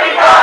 Africa!